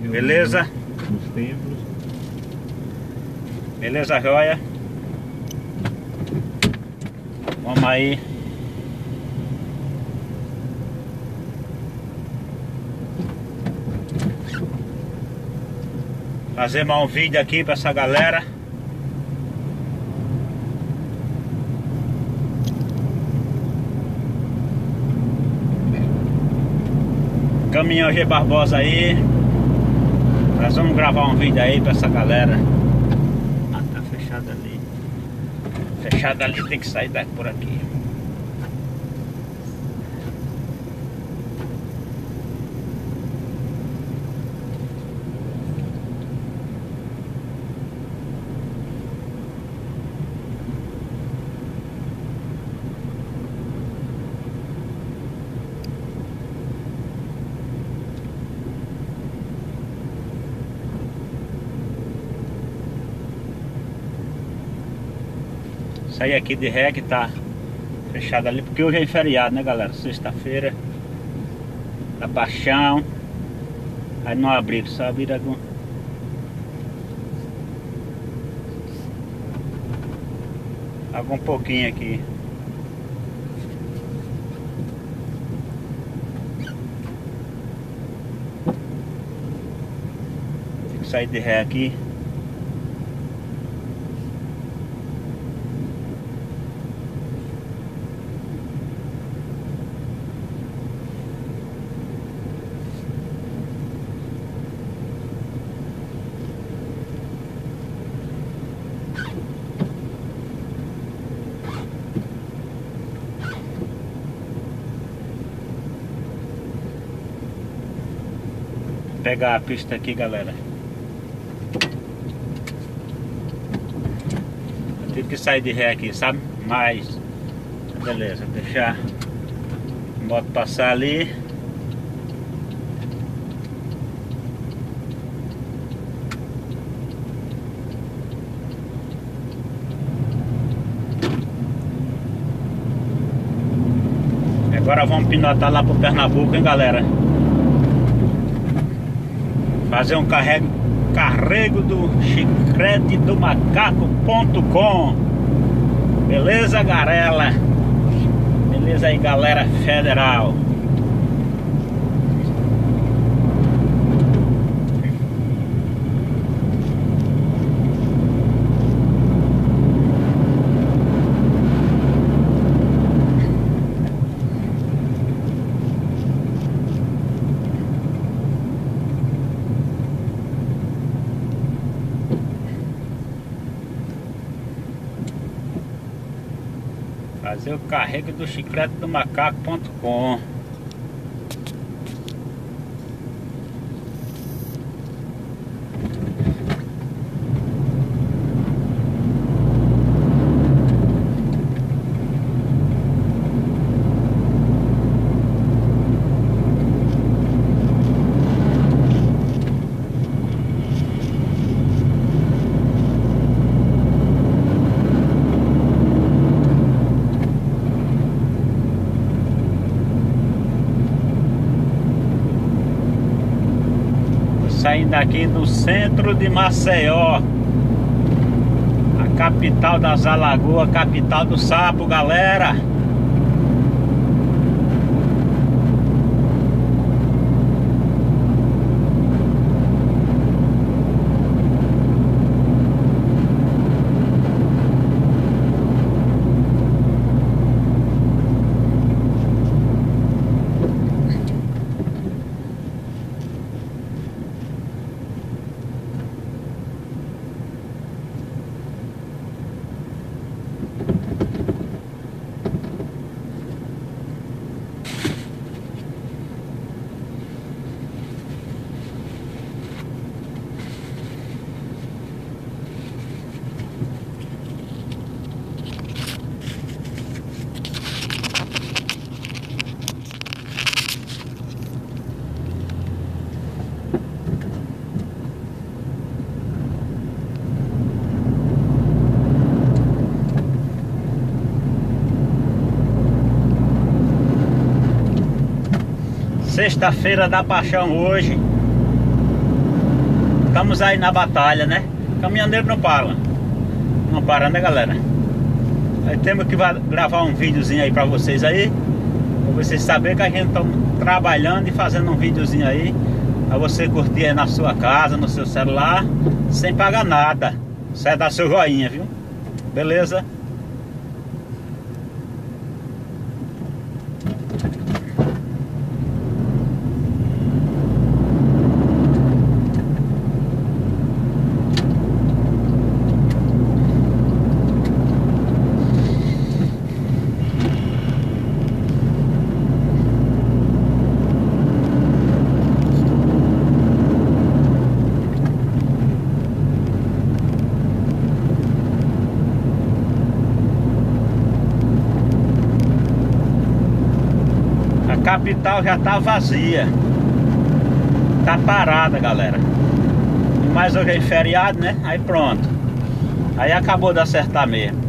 Beleza? Nos templos. Beleza, joia? Vamos aí. Fazer mais um vídeo aqui pra essa galera. Caminhão G Barbosa aí. Nós vamos gravar um vídeo aí pra essa galera. Ah, tá fechado ali. Fechado ali, tem que sair daqui por aqui. Saí aqui de que tá fechado ali, porque hoje é feriado, né galera? Sexta-feira. Da paixão. Aí não abriram, só abriram algum. Algum pouquinho aqui. Tem que sair de ré aqui. Pegar a pista aqui, galera. Eu tive que sair de ré aqui, sabe? Mas, beleza, deixar a moto passar ali. Agora vamos pinotar lá pro Pernambuco, hein, galera? Fazer um carrego, carrego do chiclete do macaco.com Beleza, garela? Beleza aí, galera federal? O carrego do chiclete do macaco.com Saindo aqui do centro de Maceió A capital das Alagoas, capital do sapo, galera Sexta-feira da paixão hoje Estamos aí na batalha, né? Caminhoneiro não para. Não para, né, galera? Aí temos que gravar um videozinho aí pra vocês aí. Pra vocês saberem que a gente tá trabalhando e fazendo um videozinho aí. Pra você curtir aí na sua casa, no seu celular, sem pagar nada. Só é dar seu joinha, viu? Beleza? Capital já tá vazia. Tá parada, galera. Mas hoje é feriado, né? Aí pronto. Aí acabou de acertar mesmo.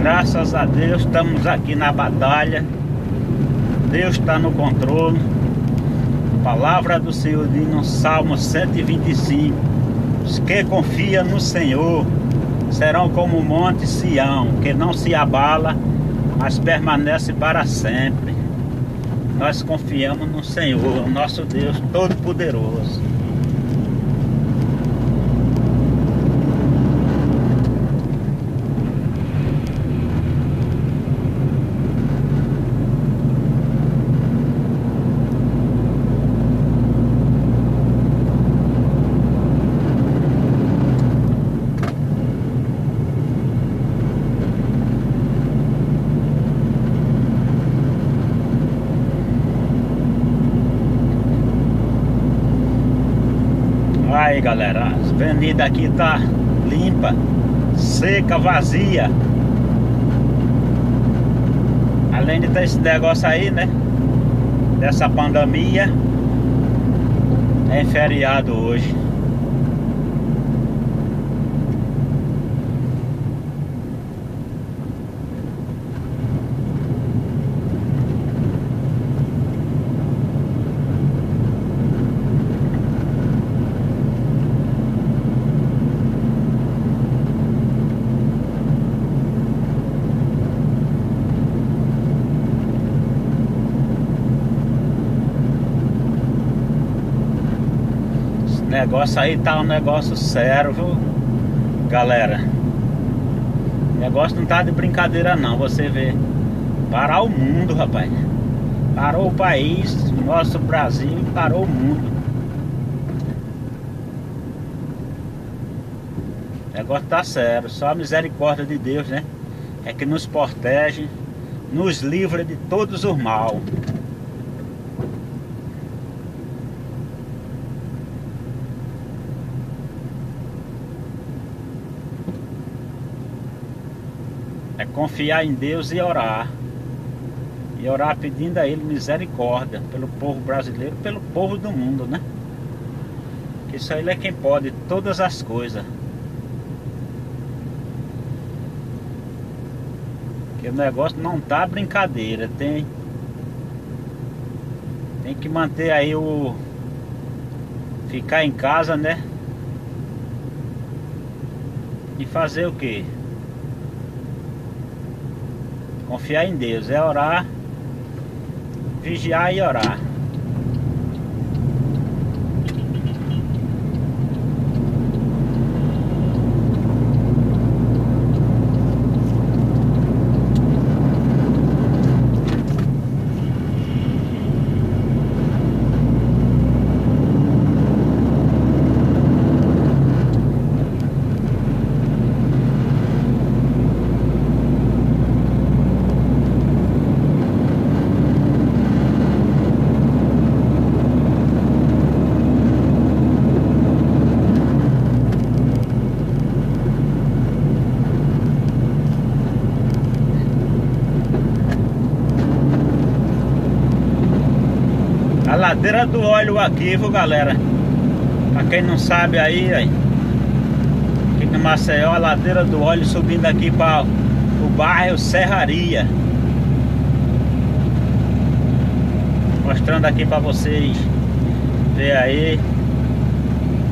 Graças a Deus estamos aqui na batalha. Deus está no controle. Palavra do Senhor diz no Salmo 125: Os que confiam no Senhor serão como o monte Sião, que não se abala, mas permanece para sempre. Nós confiamos no Senhor, nosso Deus Todo-Poderoso. Aí galera, a avenida aqui tá limpa, seca, vazia. Além de ter esse negócio aí, né Dessa pandemia É feriado hoje negócio aí tá um negócio sério, viu, galera? O negócio não tá de brincadeira não, você vê. Parar o mundo, rapaz. Parou o país, nosso Brasil, parou o mundo. O negócio tá sério, só a misericórdia de Deus, né? É que nos protege, nos livra de todos os mal. Confiar em Deus e orar. E orar pedindo a Ele misericórdia pelo povo brasileiro, pelo povo do mundo, né? Que só Ele é quem pode todas as coisas. Que o negócio não tá brincadeira, tem tem que manter aí o ficar em casa, né? E fazer o que? Confiar em Deus é orar, vigiar e orar. Ladeira do óleo aqui, viu galera? Pra quem não sabe aí, aí aqui no Maceió, a ladeira do óleo subindo aqui para o bairro Serraria. Mostrando aqui para vocês ver aí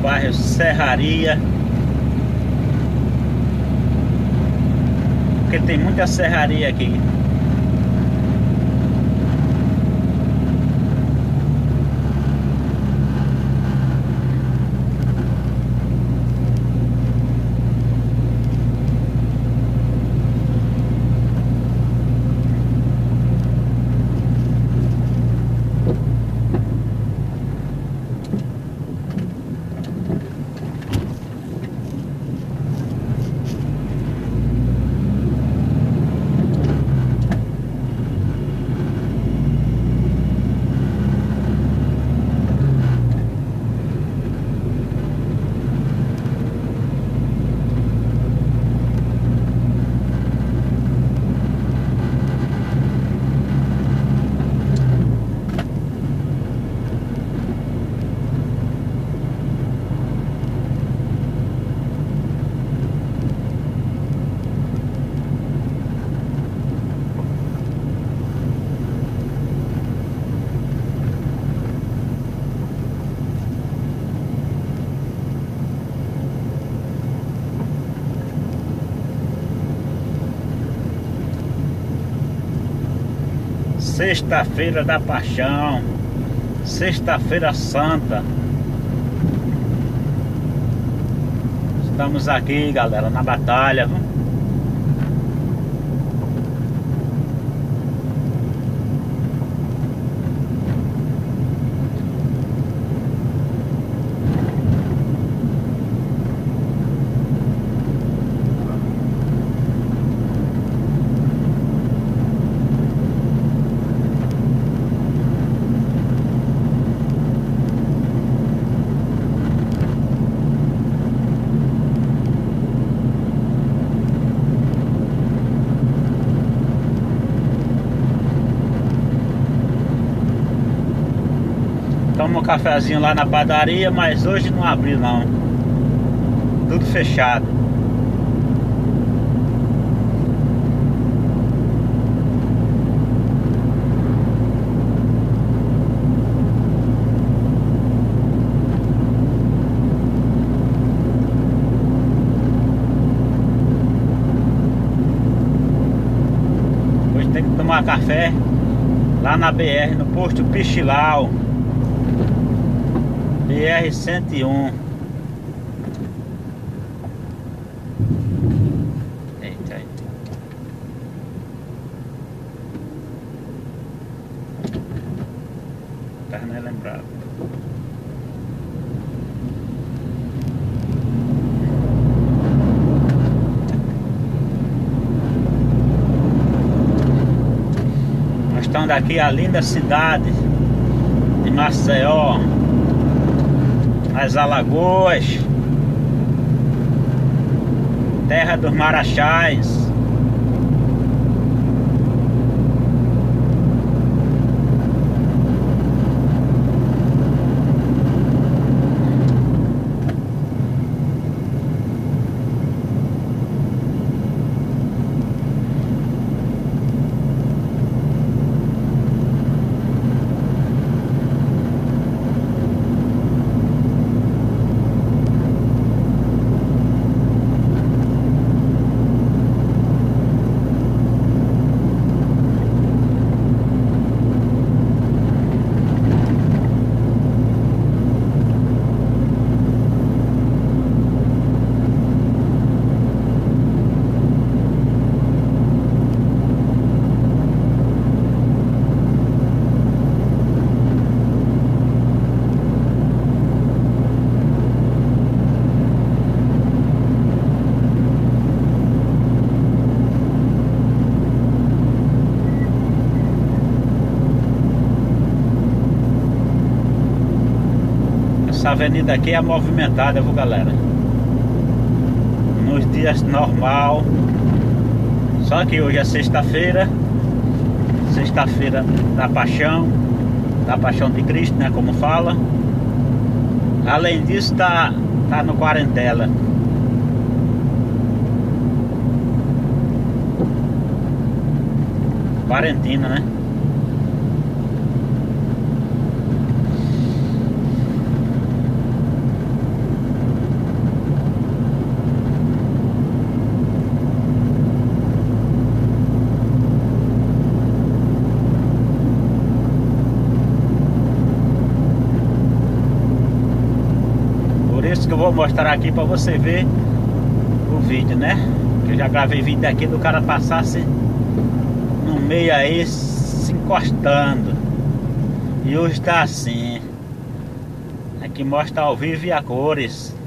bairro Serraria. Porque tem muita serraria aqui. Sexta-feira da Paixão, Sexta-feira Santa. Estamos aqui, galera, na batalha? Toma um cafezinho lá na padaria, mas hoje não abriu não. Tudo fechado. Hoje tem que tomar café lá na BR, no posto Pichilau. BR-101 Eita, eita. Tá nem lembrado. Nós estamos aqui a linda cidade de Maceió as Alagoas, terra dos Marachás. Essa avenida aqui é movimentada, viu galera? Nos dias normal. Só que hoje é sexta-feira. Sexta-feira da paixão. da Paixão de Cristo, né? Como fala. Além disso, tá, tá no quarentela. Quarentina, né? Vou mostrar aqui para você ver o vídeo, né? Que eu já gravei vídeo aqui do cara passasse no meio aí se encostando. E hoje está assim. Aqui mostra ao vivo e a cores.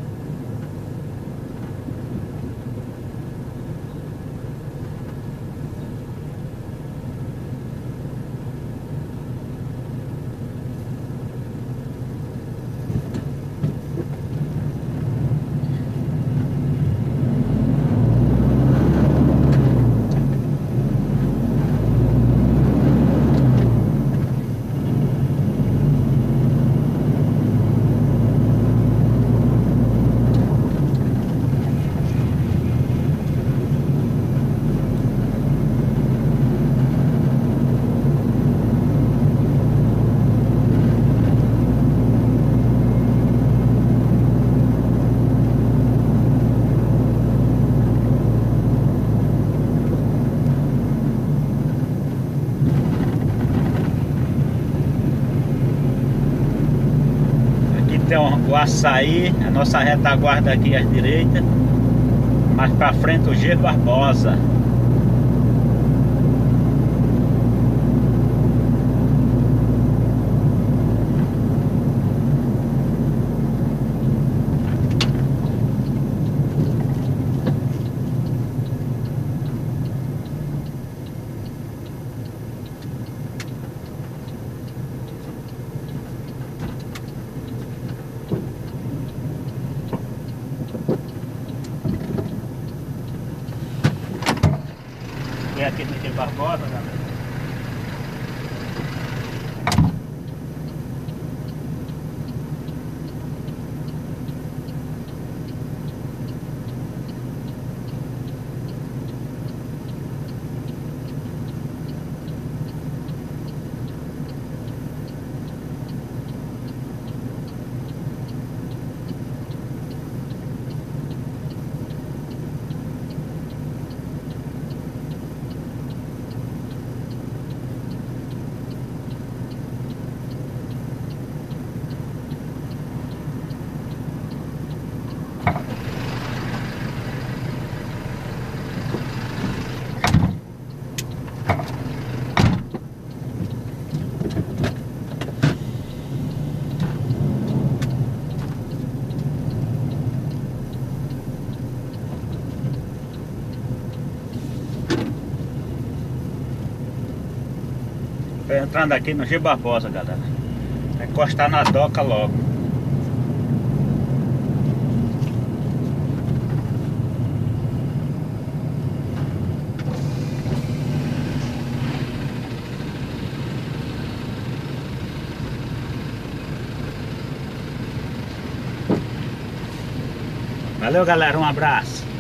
Aqui tem o açaí, a nossa retaguarda aqui à direita. Mais pra frente o G Barbosa. É aqui no G Barbosa, galera. Tô entrando aqui no G galera. Vai encostar na doca logo. Valeu, galera. Um abraço.